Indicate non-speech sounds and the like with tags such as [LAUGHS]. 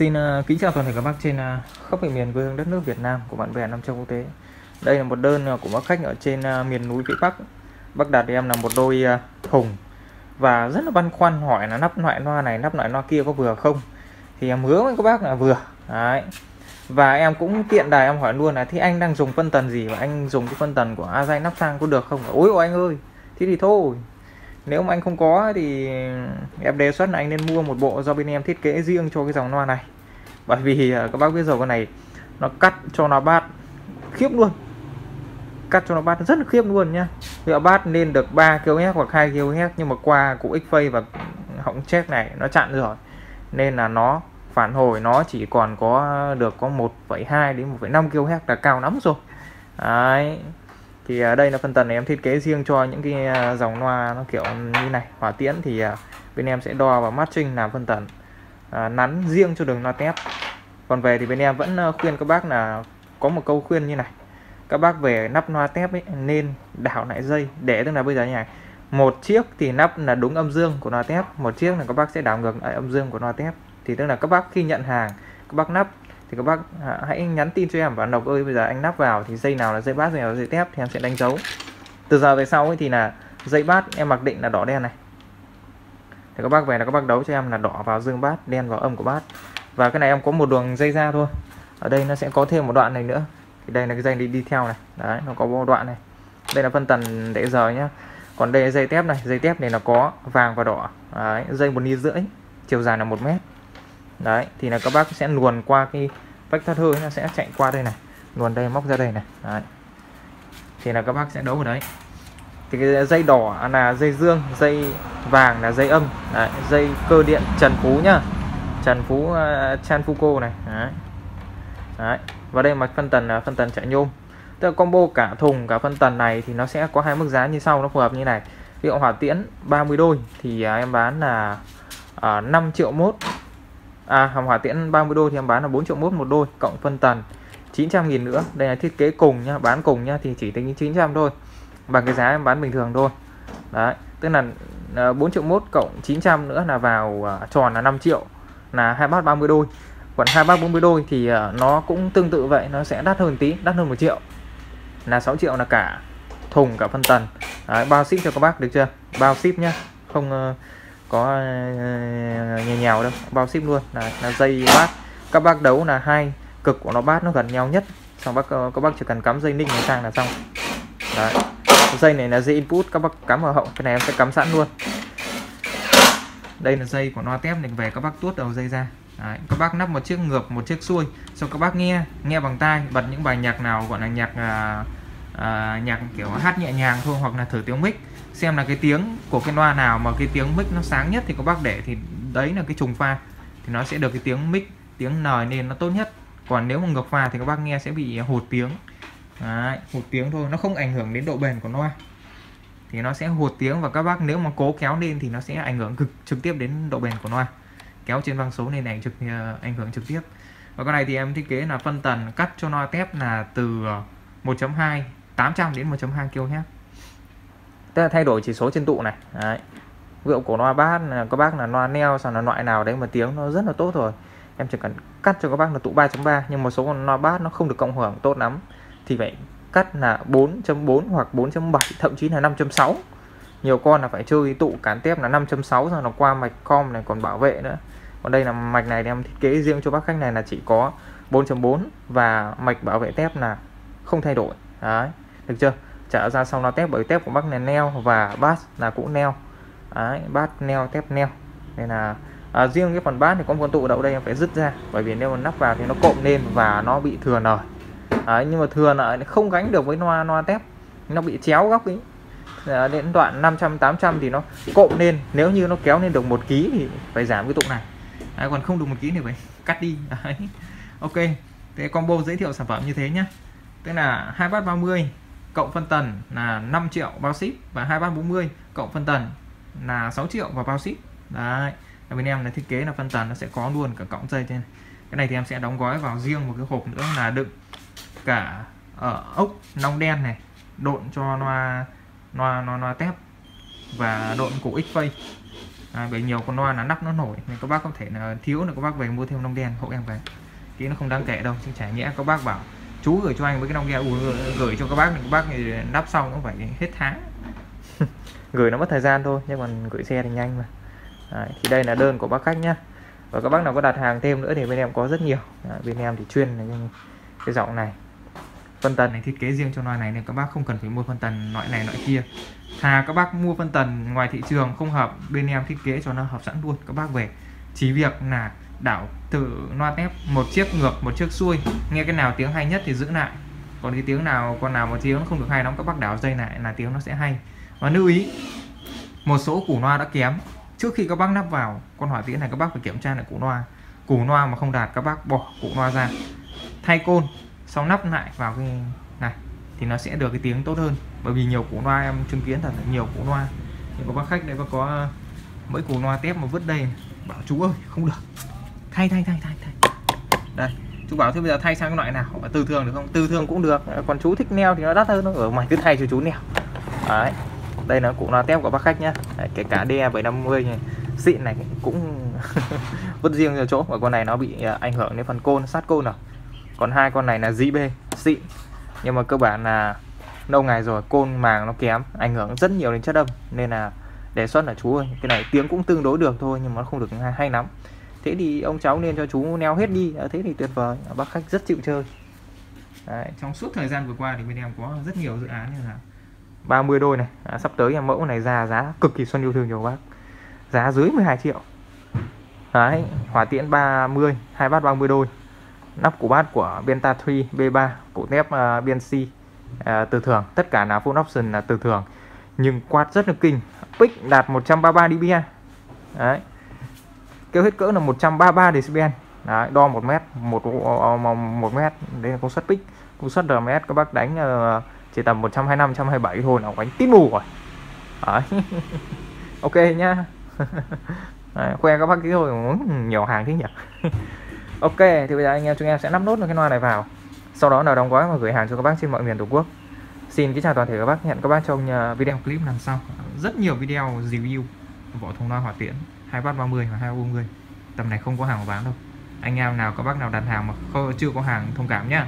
Xin uh, kính chào toàn thể các bác trên uh, khắp miền quê hương đất nước Việt Nam của bạn bè Nam Châu Quốc tế. Đây là một đơn uh, của bác khách ở trên uh, miền núi phía Bắc. Bác đặt em là một đôi uh, thùng và rất là băn khoăn hỏi là nắp loại loa này, nắp loại loa kia có vừa không? Thì em hứa với các bác là vừa. Đấy. Và em cũng tiện đài em hỏi luôn là thì anh đang dùng phân tần gì và anh dùng cái phân tần của Azai nắp sang có được không? Ôi ôi anh ơi, thế thì thôi nếu mà anh không có thì em đề xuất là anh nên mua một bộ do bên em thiết kế riêng cho cái dòng loa này. Bởi vì à, các bác biết rồi con này nó cắt cho nó bát khiếp luôn. Cắt cho nó bát rất là khiếp luôn nhá. Vì bát nên được 3 kHz hoặc 2 kHz nhưng mà qua cụ X-Phase và họng check này nó chặn rồi. Nên là nó phản hồi nó chỉ còn có được có 1,2 đến 1,5 kHz là cao lắm rồi. Đấy thì uh, đây là phân tần này em thiết kế riêng cho những cái uh, dòng loa nó kiểu như này. Hỏa tiễn thì uh, bên em sẽ đo và matching làm phân tần uh, nắn riêng cho đường loa tép. Còn về thì bên em vẫn uh, khuyên các bác là có một câu khuyên như này. Các bác về nắp loa tép ấy, nên đảo lại dây. Để tức là bây giờ như này một chiếc thì nắp là đúng âm dương của loa tép. Một chiếc là các bác sẽ đảo ngược lại âm dương của loa tép. Thì tức là các bác khi nhận hàng các bác nắp thì các bác hãy nhắn tin cho em và Lộc ơi bây giờ anh nắp vào thì dây nào là dây bát dây nào là dây tép thì em sẽ đánh dấu. Từ giờ về sau ấy thì là dây bát em mặc định là đỏ đen này. Thì các bác về là các bác đấu cho em là đỏ vào dương bát đen vào âm của bát. Và cái này em có một đường dây ra thôi. Ở đây nó sẽ có thêm một đoạn này nữa. Thì đây là cái dây đi đi theo này. Đấy nó có một đoạn này. Đây là phân tần để giờ nhá. Còn đây là dây tép này dây tép này là có vàng và đỏ. Đấy, dây một ni rưỡi chiều dài là một mét đấy thì là các bác sẽ luồn qua cái vách thoát hơi nó sẽ chạy qua đây này. Luồn đây móc ra đây này. Đấy. thì là các bác sẽ đấu ở đấy. Thì cái dây đỏ là dây dương dây vàng là dây âm. Đấy. dây cơ điện Trần Phú nhá. Trần Phú uh, Chan Fuko này. Đấy. đấy. Và đây mạch phân tần là phân tần chạy nhôm. Tức là combo cả thùng cả phân tần này thì nó sẽ có hai mức giá như sau nó phù hợp như này. Ví dụ hỏa tiễn 30 đôi thì uh, em bán là ờ, uh, 5 triệu mốt à, hàng hỏa tiễn 30 đôi thì em bán là 4 triệu mốt một đôi cộng phân tần 900 nghìn nữa. Đây là thiết kế cùng nhá bán cùng nhá thì chỉ tính 900 thôi. Bằng cái giá em bán bình thường thôi. Đấy tức là à, 4 triệu mốt cộng 900 nữa là vào à, tròn là 5 triệu là hai bát 30 đôi. Còn hai bát 40 đôi thì à, nó cũng tương tự vậy nó sẽ đắt hơn tí đắt hơn một triệu. Là 6 triệu là cả thùng cả phân tần. Đấy, bao ship cho các bác được chưa? Bao ship nhá không uh, có ờ, uh, nhè đâu bao ship luôn là, là dây bát. Các bác đấu là hai cực của nó bát nó gần nhau nhất. Xong bác ờ, các bác chỉ cần cắm dây ninh này sang là xong. Đấy. Dây này là dây input các bác cắm ở hậu cái này em sẽ cắm sẵn luôn. Đây là dây của nó tép này về các bác tuốt đầu dây ra. Đấy, các bác nắp một chiếc ngược một chiếc xuôi xong các bác nghe nghe bằng tai bật những bài nhạc nào gọi là nhạc à, à, nhạc kiểu hát nhẹ nhàng thôi hoặc là thử tiếng mic. Xem là cái tiếng của cái loa nào mà cái tiếng mic nó sáng nhất thì các bác để thì đấy là cái trùng pha. Thì nó sẽ được cái tiếng mic tiếng nời nên nó tốt nhất. Còn nếu mà ngược pha thì các bác nghe sẽ bị hụt tiếng. Đấy, hụt tiếng thôi nó không ảnh hưởng đến độ bền của loa. Thì nó sẽ hụt tiếng và các bác nếu mà cố kéo lên thì nó sẽ ảnh hưởng cực trực tiếp đến độ bền của loa. Kéo trên vang số này này trực ờ, ảnh hưởng trực tiếp. Và con này thì em thiết kế là phân tần cắt cho loa tép là từ ờ, 1.2 800 đến 1.2 kHz tức là thay đổi chỉ số trên tụ này. Đấy. ví dụ của loa bát là các bác là loa neo sao là loại nào đấy mà tiếng nó rất là tốt rồi. Em chỉ cần cắt cho các bác là tụ 3.3 nhưng một số con loa bát nó không được cộng hưởng tốt lắm. Thì phải cắt là 4.4 hoặc 4.7 thậm chí là 5.6 nhiều con là phải chơi tụ cán tép là 5.6 rồi nó qua mạch com này còn bảo vệ nữa. Còn đây là mạch này thì em thiết kế riêng cho bác khách này là chỉ có 4.4 và mạch bảo vệ tép là không thay đổi. Đấy được chưa? Trả ra xong nó tép bởi tép của bác này neo và bass là cũng neo. Đấy, bass neo tép neo. Nên là à, riêng cái phần bass thì có một con tụ đậu đây em phải dứt ra bởi vì nếu mà nắp vào thì nó cộm lên và nó bị thừa nở. Đấy, nhưng mà thừa nở không gánh được với loa loa tép. Nó bị chéo góc ấy. À, đến đoạn 500 800 thì nó cộm lên. Nếu như nó kéo lên được một ký thì phải giảm cái tụ này. Đấy, còn không được một ký thì phải [LAUGHS] cắt đi. Đấy. ok thế combo giới thiệu sản phẩm như thế nhá, tức là hai bát 30 cộng phân tần là 5 triệu bao ship và 2340 cộng phân tần là 6 triệu và bao ship. Đấy là bên em là thiết kế là phân tần nó sẽ có luôn cả cọng dây trên. Cái này thì em sẽ đóng gói vào riêng một cái hộp nữa là đựng cả ở ốc nong đen này độn cho loa loa loa, loa tép và độn cổ x phây à, bởi nhiều con loa là nắp nó nổi nên các bác có thể là thiếu là các bác về mua thêm nong đen hộ em về. Kỹ nó không đáng kể đâu chứ chả nhẽ các bác bảo chú gửi cho anh với cái nong đen ừ, gửi cho các bác thì các bác thì nắp xong nó phải hết tháng. [LAUGHS] Gửi nó mất thời gian thôi nhưng còn gửi xe thì nhanh mà. Đấy, thì đây là đơn của bác khách nhá. Và các bác nào có đặt hàng thêm nữa thì bên em có rất nhiều. Đấy, bên em thì chuyên là cái, cái giọng này phân tần này thiết kế riêng cho loại này nên các bác không cần phải mua phân tần loại này loại kia. Thà các bác mua phân tần ngoài thị trường không hợp bên em thiết kế cho nó hợp sẵn luôn các bác về. Chỉ việc là đảo từ loa tép một chiếc ngược, một chiếc xuôi. Nghe cái nào tiếng hay nhất thì giữ lại. Còn cái tiếng nào con nào một tiếng không được hay lắm, các bác đảo dây lại là tiếng nó sẽ hay. Và lưu ý, một số củ loa đã kém. Trước khi các bác nắp vào, con hỏa tiễn này các bác phải kiểm tra lại củ loa. Củ loa mà không đạt, các bác bỏ củ loa ra. Thay côn, xong nắp lại vào cái này, thì nó sẽ được cái tiếng tốt hơn. Bởi vì nhiều củ loa em chứng kiến thật là nhiều củ loa. Nhưng có bác khách đây có ờ, có mấy củ loa tép mà vứt đây bảo chú ơi, không được thay thay thay thay thay. Đây chú bảo thế bây giờ thay sang cái loại nào? Tư thường được không? Tư thường cũng được. Còn chú thích neo thì nó đắt hơn nó ở ngoài cứ thay cho chú neo. Đấy đây nó cũng là tem của bác khách nhá. Đấy, kể cả DE 750 này xịn này cũng [LAUGHS] vứt riêng cho chỗ. Và con này nó bị à, ảnh hưởng đến phần côn sát côn rồi. Còn hai con này là JB xịn. Nhưng mà cơ bản là lâu ngày rồi côn màng nó kém ảnh hưởng rất nhiều đến chất âm. Nên là đề xuất là chú ơi cái này tiếng cũng tương đối được thôi nhưng mà nó không được hay, hay lắm thế thì ông cháu nên cho chú neo hết đi. Thế thì tuyệt vời. Bác khách rất chịu chơi. Đấy, trong suốt thời gian vừa qua thì bên em có rất nhiều dự án như là 30 đôi này. À, sắp tới em mẫu này ra giá cực kỳ xuân yêu thương nhiều bác. Giá dưới 12 triệu. Đấy, hỏa tiễn 30 hai bát 30 đôi. Nắp của bát của Benta 3 B3 cổ thép uh, BNC uh, từ thường. Tất cả là full option là từ thường. Nhưng quạt rất là kinh. Pick đạt 133 dB đấy kêu hết cỡ là 133 decibel. Đấy, đo 1 mét một ờ, ờ, ờ, một mét đây là công suất pick công suất RMS các bác đánh uh, chỉ tầm 125 127 thôi là đánh tít mù rồi. Đấy. [LAUGHS] ok nhá. [LAUGHS] Đấy, khoe các bác cái thôi nhiều hàng thế nhỉ? [LAUGHS] Ok thì bây giờ anh em chúng em sẽ nắp nốt cái loa này vào. Sau đó là đóng gói và gửi hàng cho các bác trên mọi miền tổ quốc. Xin kính chào toàn thể các bác. Hẹn các bác trong video clip lần sau. Rất nhiều video review vỏ thùng loa hỏa tiễn hai bát 30 và hai mươi. Tầm này không có hàng mà bán đâu. Anh em nào có bác nào đặt hàng mà không, chưa có hàng thông cảm nhá.